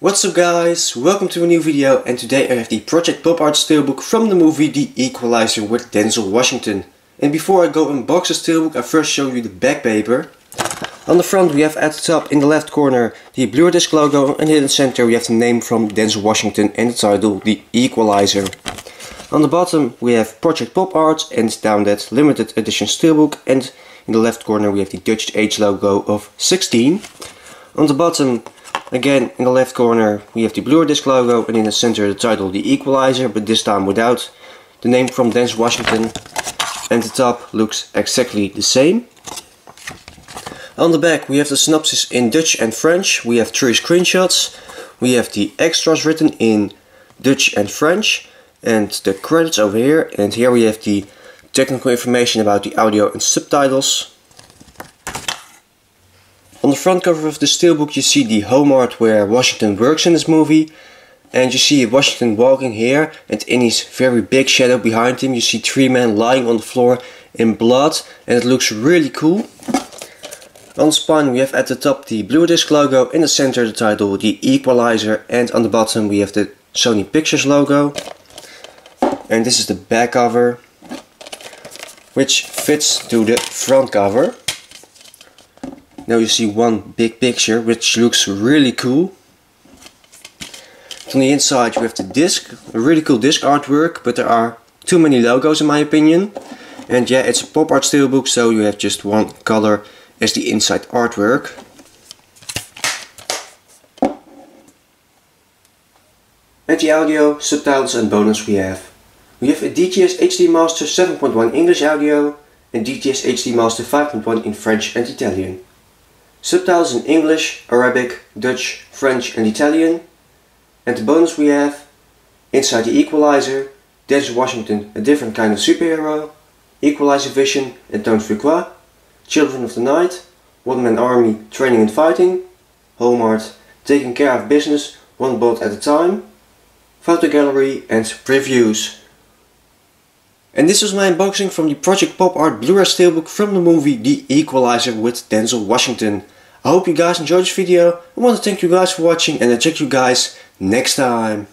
What's up guys, welcome to a new video and today I have the Project Pop Art Steelbook from the movie The Equalizer with Denzel Washington. And before I go unbox the steelbook I first show you the back paper. On the front we have at the top in the left corner the Blu-ray disc logo and in the center we have the name from Denzel Washington and the title The Equalizer. On the bottom we have Project Pop Art and down that limited edition steelbook and in the left corner we have the Dutch age logo of 16. On the bottom again in the left corner we have the Blu-ray disc logo and in the center the title The Equalizer but this time without the name from Denzel Washington and the top looks exactly the same. On the back we have the synopsis in Dutch and French. We have three screenshots. We have the extras written in Dutch and French and the credits over here. And here we have the technical information about the audio and subtitles. On the front cover of the steelbook you see the Home Mart where Washington works in this movie. And you see Washington walking here and in his very big shadow behind him you see three men lying on the floor in blood and it looks really cool. On the spine we have at the top the Blu-ray disc logo, in the center the title The Equalizer and on the bottom we have the Sony Pictures logo. And this is the back cover which fits to the front cover. Now you see one big picture which looks really cool. From the inside you have the disc, a really cool disc artwork but there are too many logos in my opinion. And yeah, it's a pop art steelbook so you have just one color as the inside artwork. And the audio, subtitles and bonus we have. We have a DTS HD Master 7.1 English audio and DTS HD Master 5.1 in French and Italian. Subtitles in English, Arabic, Dutch, French and Italian. And the bonus we have, inside the equalizer, Denzel Washington, a different kind of superhero, equalizer vision Antoine Fuqua, Children of the Night, One Man Army Training and Fighting, Home Mart Taking Care of Business One Bolt at a Time, Photo Gallery and Previews. And this was my unboxing from the Project Pop Art Blu-ray Steelbook from the movie The Equalizer with Denzel Washington. I hope you guys enjoyed this video. I want to thank you guys for watching and I'll check you guys next time.